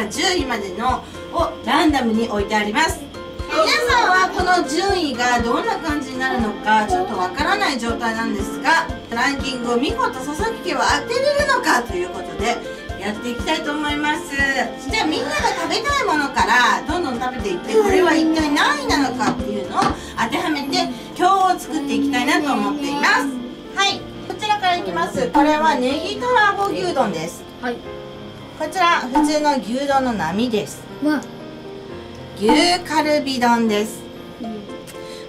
から10位までのをランダムに置いてあります。皆さんはこの順位がどんな感じになるのかちょっとわからない状態なんですがランキングを見事佐々木家は当てれるのかということでやっていきたいと思います。じゃあみんなが食べたいものからどんどん食べていってこれは一体何位なのかっていうのを当てはめて表を作っていきたいなと思っています。はい。こちらからいきます。これはネギトラボ牛丼です。はい。こちら普通の牛丼の並です。わ。牛カルビ丼です。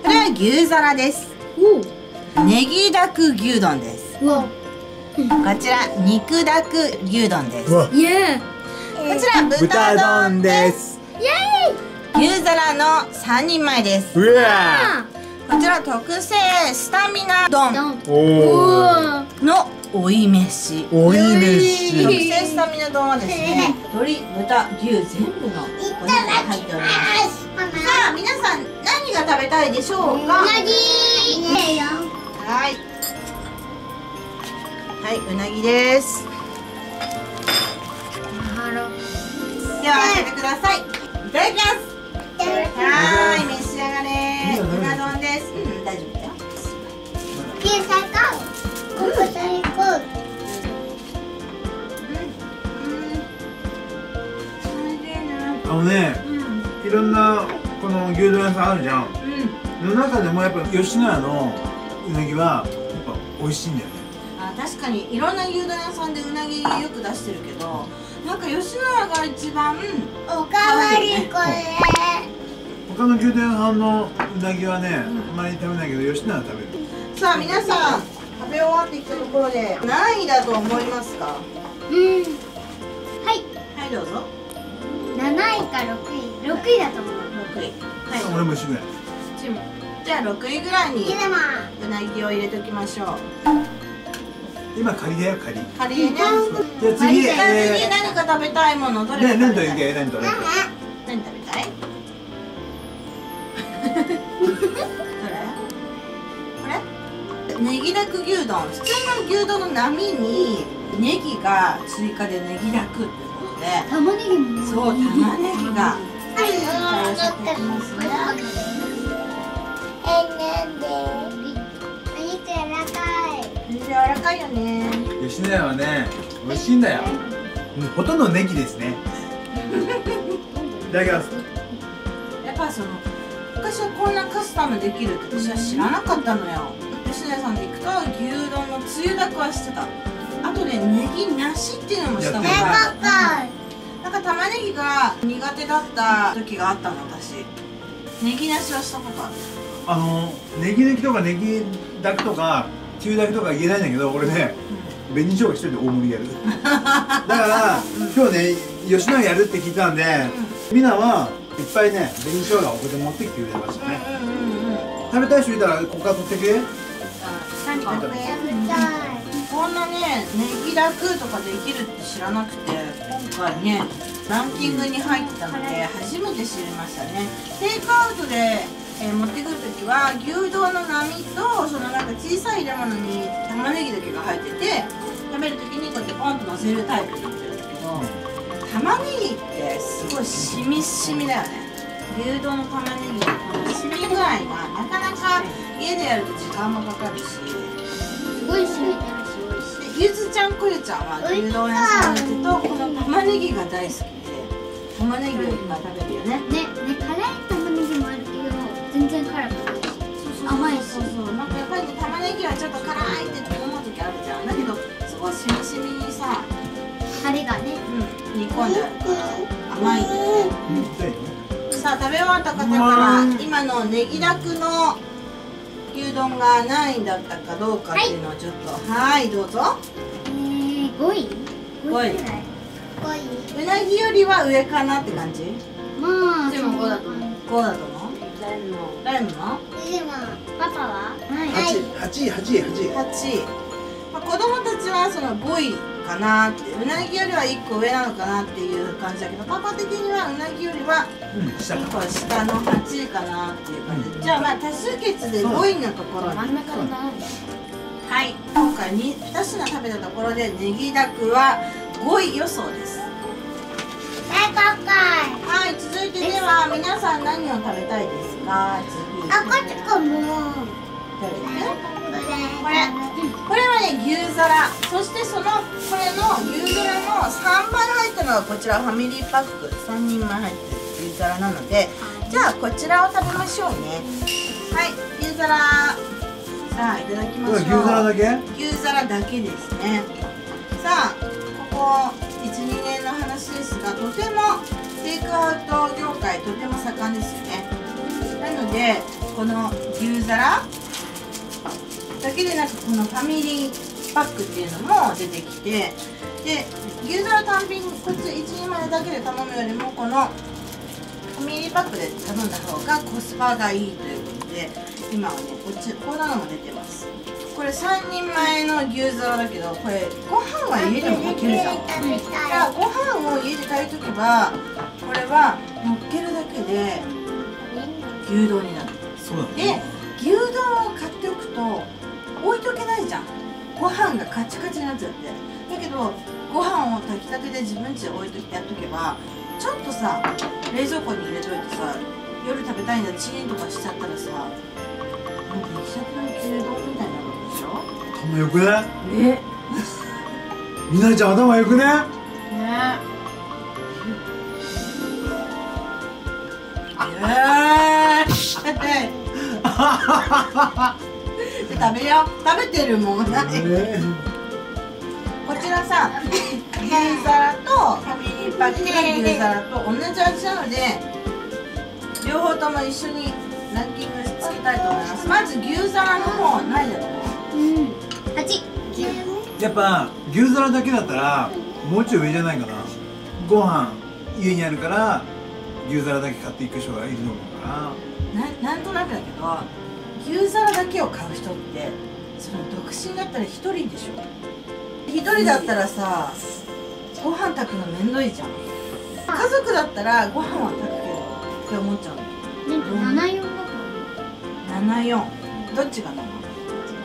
これは牛皿です。お。ネギダク牛丼です。うわ。こちら肉ダク牛丼です。うわ。イエこちら豚豚丼丼でです牛皿の3人前です。うわ。こちら特製スタミナ丼。の追い飯。おい特飯製スタミナ丼はですね鶏豚牛全部のお肉が入っております。さあ皆さん何が食べたいでしょうか？うなぎ。いいよはい。はいうなぎです。では開けてください。いただきます。はーい召し上がれ。うな丼です。うん大丈夫だよ。ピー最高のねいろんなこの牛丼屋さんあるじゃん。うん。の中でもやっぱ吉野家のうなぎはやっぱ美味しいんだよね。あ確かにいろんな牛丼屋さんでうなぎよく出してるけどなんか吉野家が一番おかわりこれ。他の牛丼屋さんのうなぎはねあんまり食べないけど吉野家は食べる。さあ皆さん食べ終わってきたところで何位だと思いますか？うん。はい。はいどうぞ7位か6位？6位。だと思う6位俺はいも一緒ぐらい。チームじゃあ6位ぐらいにうなぎを入れておきましょう今仮だよ仮。じ仮にね。ゃあ次次え何か食べたいもの？どー、れかねレント食べたい？行けレントレント何食べたい？どれ？これ？ネギダク牛丼。普通の牛丼の波にネギが追加でネギダクっていうことで玉ねぎもそう玉ねぎが。はい乗ってますねえなんでお肉柔らかい。柔らかいよね。吉野家はね美味しいんだよ。うんほとんどネギですね。いただきます。やっぱその昔はこんなカスタムできるって私は知らなかったのよ。吉野家さんで行くと牛丼のつゆだくはしてたあとねネギなしっていうのもしたことある。かなんか玉ねぎが苦手だった時があったの私。ネギなしはしたことある。あのネギ抜きとかネギだくとかつゆだくとか言えないんだけど俺ね紅生姜一人で大盛りやる。だから今日ね吉野家やるって聞いたんでみん。なはいっぱいね紅生姜をここで持ってきてくれましたね。うんうんうんうん。食べたい人いたらここから取ってくれなんか食べたいこんなねネギだくとかできるって知らなくて今回ねランキングに入ってたので初めて知りましたね。テイクアウトで、えー持ってくる時は牛丼の波とそのなんか小さい入れ物に玉ねぎだけが入ってて食べる時にこうやってポンと乗せるタイプになってるんだけど玉ねぎってすごいしみしみだよね。牛丼の玉ねぎのこのしみ具合がなかなか家でやると時間もかかるしすごい染みてるゆずちゃんこゆちゃんは牛丼屋さん行くとこの玉ねぎが大好きで玉ねぎをいっぱい食べるよねねね辛い玉ねぎもあるけど全然辛くないし。甘いし。そうそうなんかやっぱり玉ねぎはちょっと辛いって思う時あるじゃんだけどすごいし。みし。みにさ、タレがねうん、煮込んであるから甘いんだよねうんさあ食べ終わった方から今のネギだくの牛丼が何位だったかどうかっていうのをちょっとはいどうぞ。えー、5位？五位。うなぎよりは上かなって感じ？もうでも5だと思う。5だと思う？ライムの？ライムのでもパパは？はい。八八八八8、まあ、子供たちはその5位かなってうなぎよりは1個上なのかなっていう感じだけどパパ的にはうなぎよりはうん下1か個下の8位かなっていう感じ、じゃあまあ多数決で5位のところに真ん中の7はい。今回 2, 2品食べたところでネギダクは5位予想です。はい続いてでは皆さん何を食べたいですか？次。あこっちかもどれ？これこれこれはね牛皿。そしてそのこれの牛皿の3倍入ったのがこちらファミリーパック。3人前入ってる牛皿なのでじゃあこちらを食べましょうね。はい牛皿。さあいただきましょう。牛皿だけ？牛皿だけですね。さあここ12年の話ですがとてもテイクアウト業界とても盛んですよね。なのでこの牛皿だけでなくこのファミリーパックっていうのも出てきてで牛皿単品こっち1人前だけで頼むよりもこのファミリーパックで頼んだ方がコスパがいいということで今はねこっちこんなのも出てます。これ3人前の牛皿だけどこれご飯は家でも炊けるじゃん。食べじたいゃあご飯を家で炊いとけばこれは乗っけるだけで牛丼になる。そうだで牛丼を買っておくとご飯がカチカチになっちゃって。だけどご飯を炊きたてで自分家で置いといてやっとけばちょっとさ冷蔵庫に入れといてさ夜食べたいんだチンとかしちゃったらさもう出来たての牛丼みたいになるわけでしょ？頭よくね？えみなりちゃん頭よくね？ね。えー、食べよう。食べてるもんなえこちらさ牛皿とファミリーパックの牛皿と同じ味なので両方とも一緒にランキングつけたいと思います。まず牛皿の方は何だと思ううん。八やっぱ牛皿だけだったらもうちょい上じゃないかな。ご飯家にあるから牛皿だけ買っていく人がいるのかななんとなくだけど牛皿だけを買う人ってその独身だったら一人でしょ？一人だったらさご飯炊くのめんどいじゃん。家族だったらご飯は炊くけどって思っちゃうの。なんか七四だ74どっちが7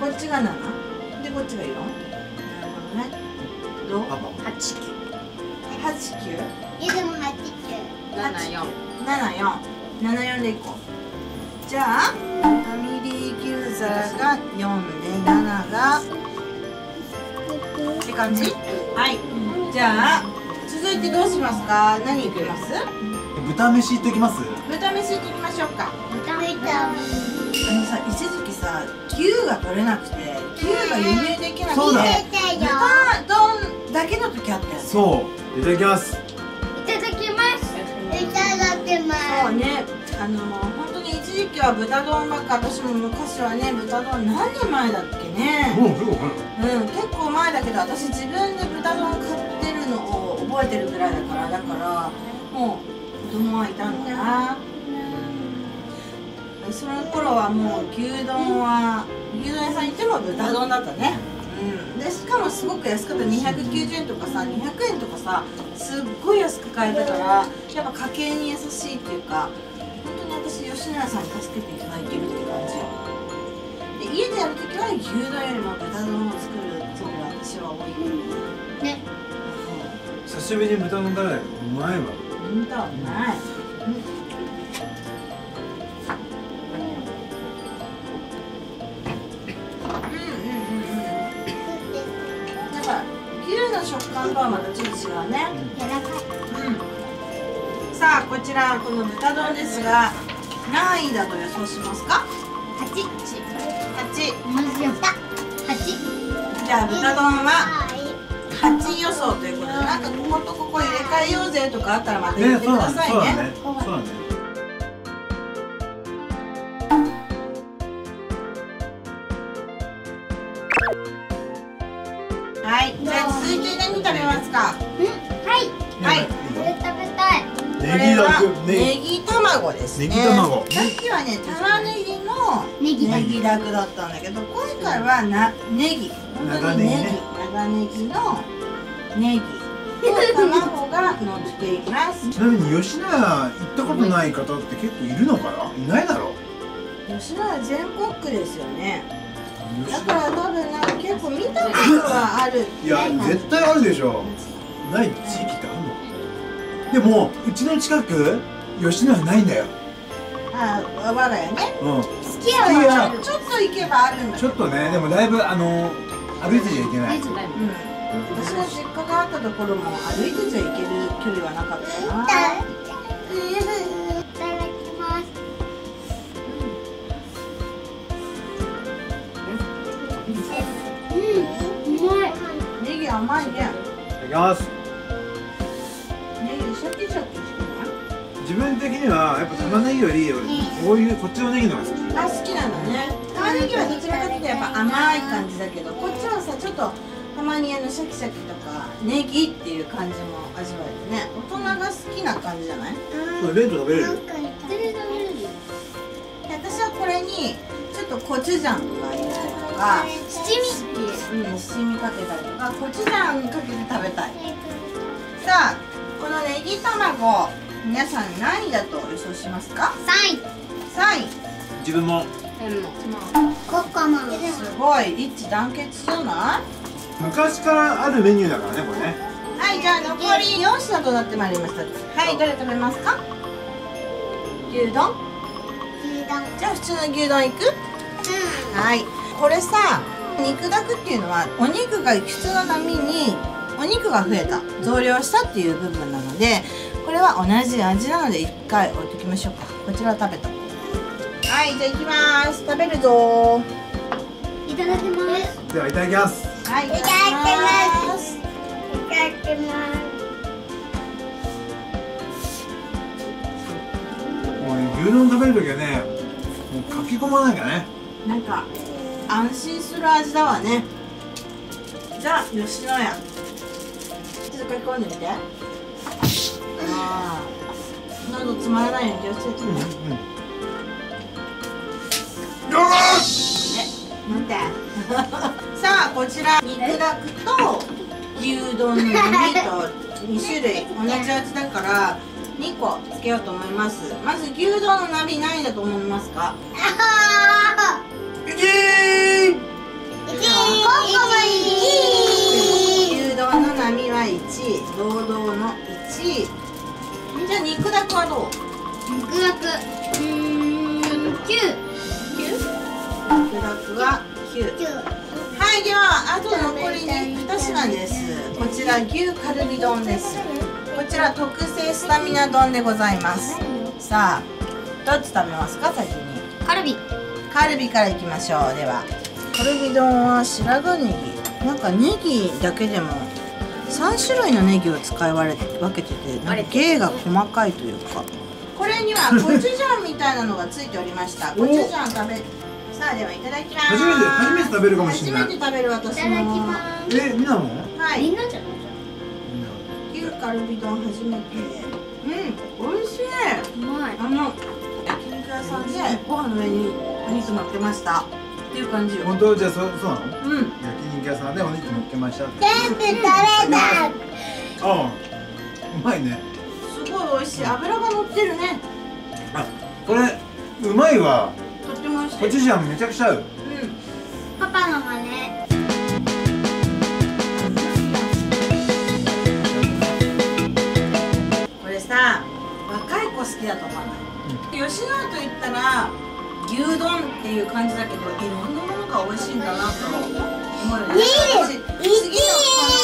こっちが7でこっちが4なるほどね。どう？なパパは？八九。89いつも八七四。7474でいこう。じゃあミリー牛皿が4で7が。って感じ？はい。じゃあ続いてどうしますか？何いきます？豚飯いってきます。豚飯いってみましょうか。九食べたあのさ一時期さ牛が取れなくて牛が輸入できなくてそうだ。豚丼だけの時あったよね。そう。いただきます。いただきます。いただきまそうね、あの本当時期は豚丼ばっか私も昔はね豚丼何年前だっけね。もうん結構前だけど私自分で豚丼買ってるのを覚えてるぐらいだからだからもう子供はいたんだな。その頃はもう牛丼は牛丼屋さん行っても豚丼だったね。うん、でしかもすごく安かった。290円とかさ200円とかさすっごい安く買えたからやっぱ家計に優しいっていうか私吉野家さんに助けていただいてるって感じよで家でやるときは牛丼よりも豚丼を作るそうが私は多い。けどねね久しぶりに豚の辛い。うまいわ。うん。豚はないうん。うん。うん。うん。やっぱ牛の食感とはまたちょっと違うね柔らかいうん。さあこちらこの豚丼ですが何位だと予想しますか？八。8同じよ八。じゃあ豚丼ははい。8予想ということでなんかこことここ入れ替えようぜとかあったらまた言ってくださいね。そうだねそうだねはい。じゃあ続いて何食べますか？うん。はい。はい。いこれ食べたい。こネれはギだくネねギ卵ですね。ネギ卵。さっきはね玉ねぎのネギネギだくだったんだけど今回はなネギ本当にネギ長ネギのネギと卵が乗っています。ちなみに吉野家行ったことない方って結構いるのかな？いないだろ？吉野家全国区ですよね。だ吉から多分なんか結構見たことはあるいや絶対あるでしょ。ない地域ってあるの？でもうちの近く吉野家ないんだよ。あ我が家ね。うん。好きやいやわちょっと行けばあるんだちょっとねでもだいぶあの歩いてちゃいけない。うん。私の実家があったところも歩いてじゃ行ける距離はなかったな。いただきますうん。うまいネギ甘いねいただきます分的にはやっぱ玉ねぎより俺こういうこっちのネギの方が好き。あ好きなんだね。玉ねぎはどちらかというとやっぱ甘い感じだけどこっちはさちょっとたまにあのシャキシャキとかネギっていう感じも味わえてね。大人が好きな感じじゃない？そう弁当食べれるなんか食べれるで私はこれにちょっとコチュジャンとか入れたりとか七味う。ん七味かけたりとかコチュジャンかけて食べたい。さあこのネギ卵皆さん何位だと予想しますか？三位。3位。自分も。ココマすごい。一致団結じゃない？昔からあるメニューだからねこれね。はい、じゃあ残り4品となってまいりました。はい、どれ食べますか？牛丼。牛丼。じゃあ普通の牛丼いく？はい。これさ、肉だくっていうのは、お肉が普通の波に、お肉が増えた、増量したっていう部分なので、これは同じ味なので一回置いときましょうか。こちらを食べた。はい、じゃあ行きます。食べるぞいただきますではいただきますはい、いただきます。いただきますもうね牛丼食べるときはねもうかき込まなきゃねなんか安心する味だわねザ吉野家ちょっと書き込んでみてああ喉詰まらないように気をつけてね、なんてさあこちら肉だくと牛丼の身と2種類同じ味だから2個つけようと思いますまず牛丼のナビ何だと思いますか牛丼の波は1堂々の1ゃあ肉だくはどう？肉だくうーん九。9? 肉だくは9九。はいではあと残りに2品です。こちら牛カルビ丼です。こちら特製スタミナ丼でございます。さあどっち食べますか？先に。カルビ。カルビからいきましょう。ではカルビ丼は白髪ネギ。なんかネギだけでも3種類のネギを使い分け分けててなんか芸が細かいというか。これにはコチュジャンみたいなのがついておりました。コチュジャン食べさあではいただきます。初めて初めて食べるかもしれない初めて食べる私もいただきます。えみなも？はい。なじゃな。い牛カルビ丼初めて。うん美味しい。うまい。あの焼肉屋さんでご飯の上にお肉乗ってました。っていう感じよ。本当？じゃあそそうなの？うん。焼肉屋さんでお肉乗っけました全部食べた。ああうまいね。すごい美味しい。脂が乗ってるね。あこれうまいわ。とっても美味しい。コチュジャンめちゃくちゃ合う。うん。パパの真似。これさ若い子好きだと思わない、吉野家と言ったら牛丼っていう感じだけどいろんなものが美味しいんだなと思うよね。私次の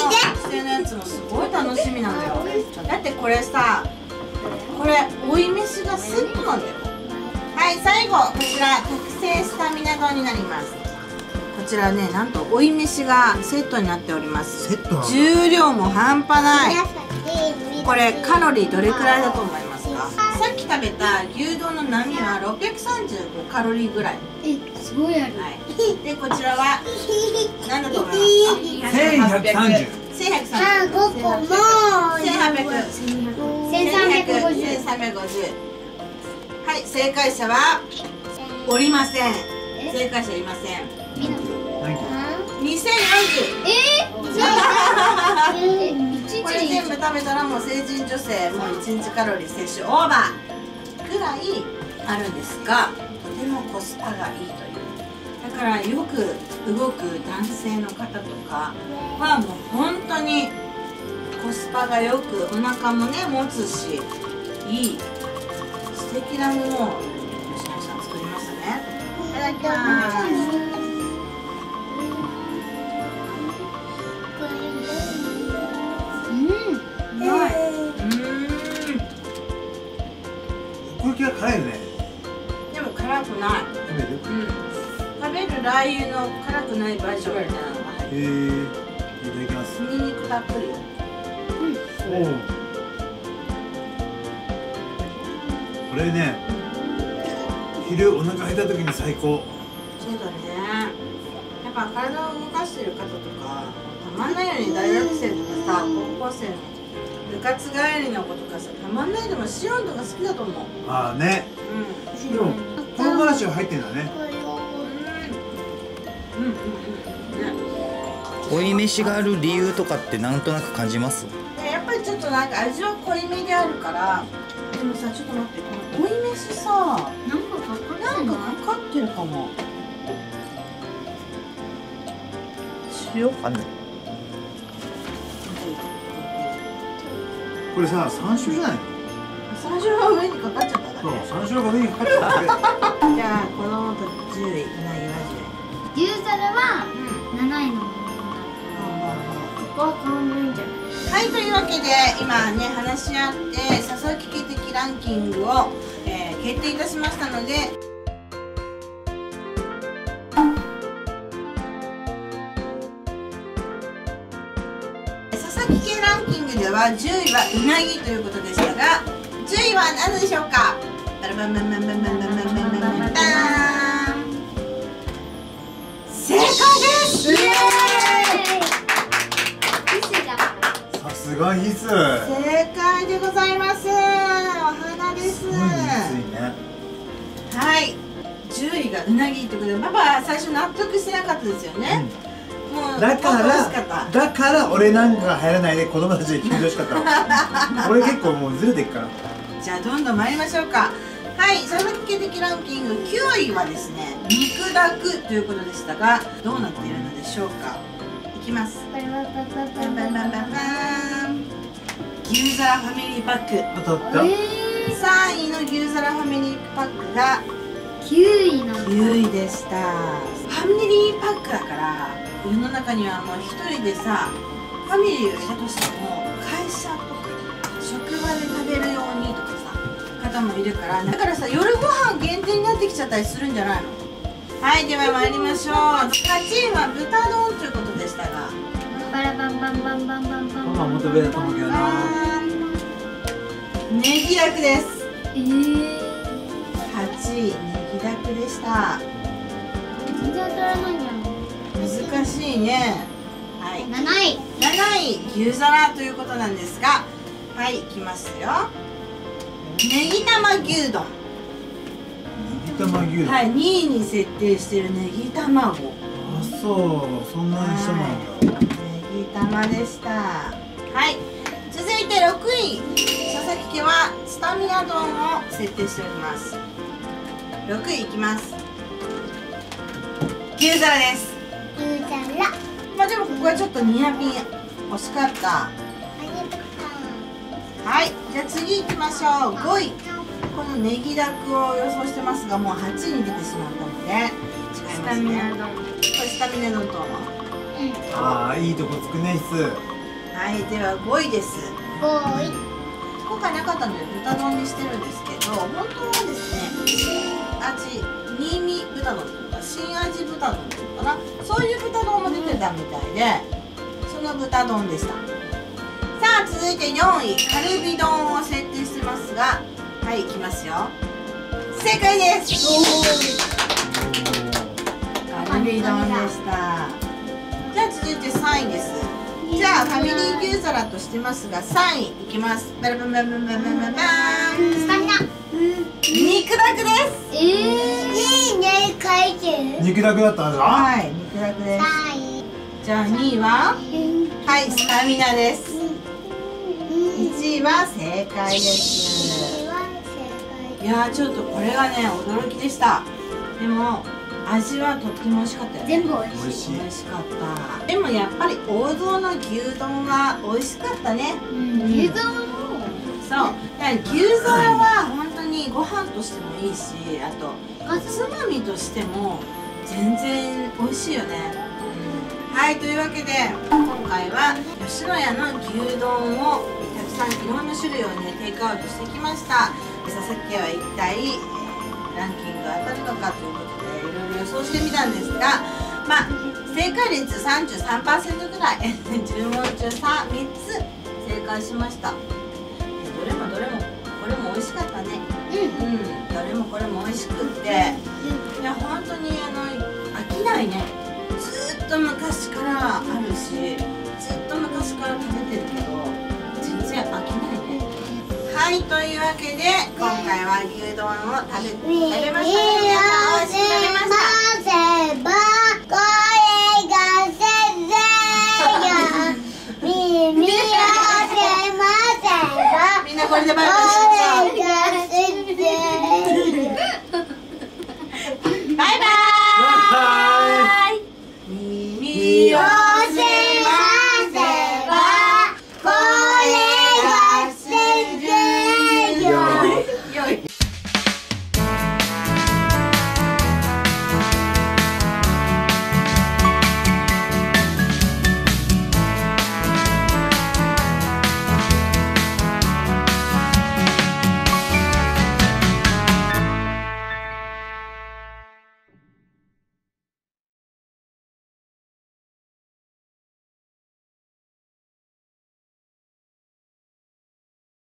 この特製のやつもすごい楽しみなんだよ。だってこれさこれ追い飯がセットなんだよ。はい最後こちら特製スタミナ丼になります。こちらねなんと追い飯がセットになっております。セットなの重量も半端ない。これカロリーどれくらいだと思いますか？さっき食べた牛丼の波は635カロリーぐらい、えすごいある。はい、でこちらは何だと思いますか1130 1130あ5個も1800 1350 1350はい正解者はおりません正解者いません何キロ2040ええこれ全部食べたらもう成人女性もう1日カロリー摂取オーバーくらいあるんですがとてもコスパがいいとからよく動く男性の方とかはもう本当にコスパがよくお腹もね持つしいい素敵なものを吉野さん作りましたね。いただきます。うまいうーん。これ系は辛いよね。でも辛くない。食べる？うん食べるラー油の辛くないバージョンみたいなのが入ってえー、いただきます。るニンニクたっぷりおおこれね昼お腹空いた時に最高。そうだね。やっぱ体を動かしてる方とかたまんないように大学生とかさ高校生の部活帰りの子とかさたまんないでもシオンとか好きだと思う。ああね。うん。でもこの話は入ってんだねうんうんうん。い飯がある理由とかってなんとなく感じますでやっぱりちょっとなんか味は濃いめであるからでもさちょっと待ってこの追い飯さなんかかかなんかかかってるかも。塩あんのこれさ山椒じゃないの？山椒が上にかかっちゃっただそうけ山椒が上にかかっちゃって じゃあ子供と10位うなぎは牛皿は10位うん。7位のものだここはいんじゃないはいというわけで今ね話し合って佐々木家的ランキングを、えー決定いたしましたので。佐々木家ランキングでは10位はうなぎということでしたが10位は何でしょうか？バラバンバンバンバンバンバンバンバンです。イエーイさすがヒス。す正解でございます。お花ですごいねついねはい。10位がうなぎってことでパパは最初納得してなかったですよね、もうだからだから俺なんかが入らないで子供たちで決めてほしかった。の 俺結構もうずれてっから。じゃあどんどん参りましょうかはい佐々木家的ランキング9位はですね肉だくということでしたがどうなっているのでしょうか？いきます。バンバンバンバンバンバンバン牛皿ファミリーパック。当たった。3位の牛皿ファミリーパックが9位なんだ9位でした。ファミリーパックだから世の中にはもう一人でさファミリーがいたとしても方もいるからだからさ夜ご飯限定になってきちゃったりするんじゃないの？はいでは参りましょう。8位は豚丼ということでしたが。バラバンバンバンバンバンバン。ママもっと上だと思うけどなネギだくです。えー、8位ネギだくでした。全然当たらないんじゃ難しいね。はい。7位。7位牛皿ということなんですが。はいいきますよネギ玉牛丼。ネギ玉牛丼、はい2位に設定しているネギ卵。あそうそんなにしてもなんだ。ネギ玉でしたはい続いて6位。佐々木家はスタミナ丼を設定しております。6位いきます。牛皿です。牛皿。まあでもここはちょっとニアピン惜しかったはいじゃあ次行きましょう。5位。このネギダクを予想してますがもう8位に出てしまったので違いスタますね。これスタミナ丼と思う。ああいいとこつくねヒスはいでは5位です。5位。今回なかったので豚丼にしてるんですけど本当はですね新味新見豚丼とか新味豚丼っていうのかな。そういう豚丼も出てたみたいでその豚丼でした。さあ続いて4位カルビ丼を設定してますがはいいきますよ。正解です。カルビ丼でした。じゃあ続いて3位です。じゃあファミリー牛皿としてますが3位いきます。バラバラバラバラバラバラバーン。スタミナ。肉だくです。えー、いいね書いてる肉だくだったんですか？はい肉だくです。はいじゃあ2位は？はいスタミナです1位は正解です。いやーちょっとこれがね驚きでした。でも味はとっても美味しかったよね。全部美味しい。美味しかった。でもやっぱり王道の牛丼は美味しかったね。牛丼そう。牛丼は本当にご飯としてもいいしあとおつまみとしても全然美味しいよね、はいというわけで今回は吉野家の牛丼をさんいろんな種類をねテイクアウトしてきました。佐々木家は一体、えーランキング当たるのかということでいろいろ予想してみたんですがまあ正解率33%ぐらい。10問中 3, 3つ正解しました。えどれもどれもこれも美味しかったね。うん、どれもこれも美味しくって。いや本当にあの飽きないね。ずーっと昔からあるしずっと昔から食べてるけどはいというわけで今回は牛丼を食べ食べましたね皆さん美味しく食べましたみんなこれでバイバイし